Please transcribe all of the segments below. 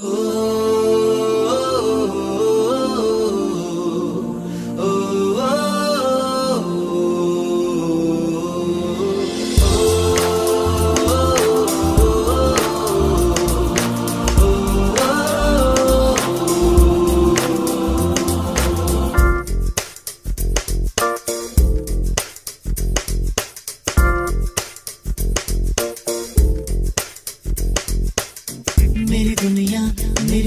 मेरी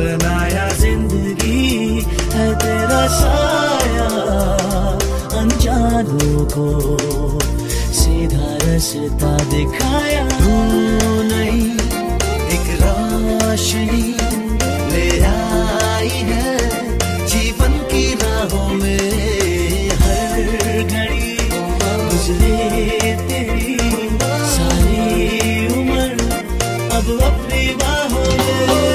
बनाया ज़िंदगी है तेरा साया। अनजानों को सीधा रास्ता दिखाया। तू नहीं, एक रोशनी ले आई है। जीवन की राहों में हर घड़ी गुजरे तेरी। सारी उम्र अब अपनी बाहों में।